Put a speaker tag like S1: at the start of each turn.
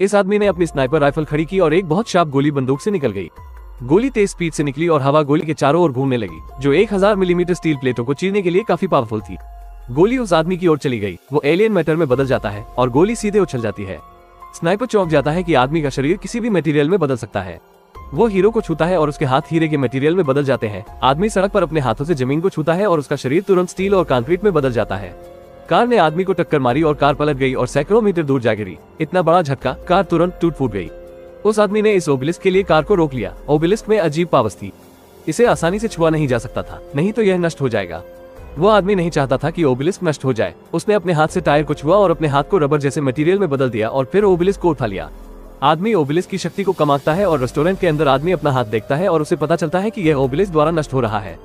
S1: इस आदमी ने अपनी स्नाइपर राइफल खड़ी की और एक बहुत शार्प गोली बंदूक से निकल गई। गोली तेज स्पीड से निकली और हवा गोली के चारों ओर घूमने लगी, जो 1000 मिलीमीटर स्टील प्लेटों को चीरने के लिए काफ़ी पावरफुल थी। गोली उस आदमी की ओर चली गई, वो एलियन मैटर में बदल जाता है और गोली सीधे उछल जाती है। स्नाइपर चौंक जाता है कि आदमी का शरीर किसी भी मटेरियल में बदल सकता है। वो हीरो को छूता है और उसके हाथ हीरे के मटेरियल में बदल जाते हैं। आदमी सड़क पर अपने हाथों से ज़मीन को छूता है और उसका शरीर तुरंत स्टील और कंक्रीट में बदल जाता है। कार ने आदमी को टक्कर मारी और कार पलट गई और सैकड़ों मीटर दूर जा गिरी। इतना बड़ा झटका, कार तुरंत टूट फूट गई। उस आदमी ने इस ओबिलिस्क के लिए कार को रोक लिया। ओबिलिस्क में अजीब पावस थी। इसे आसानी से छुआ नहीं जा सकता था, नहीं तो यह नष्ट हो जाएगा। वो आदमी नहीं चाहता था कि ओबिलिस्क नष्ट हो जाए। उसने अपने हाथ से टायर को छुआ और अपने हाथ को रबर जैसे मटेरियल में बदल दिया और फिर ओबिलिस्क को उठा लिया। आदमी ओबिलिस्क की शक्ति को कमाता है और रेस्टोरेंट के अंदर आदमी अपना हाथ देखता है और उसे पता चलता है कि यह ओबिलिस्क द्वारा नष्ट हो रहा है।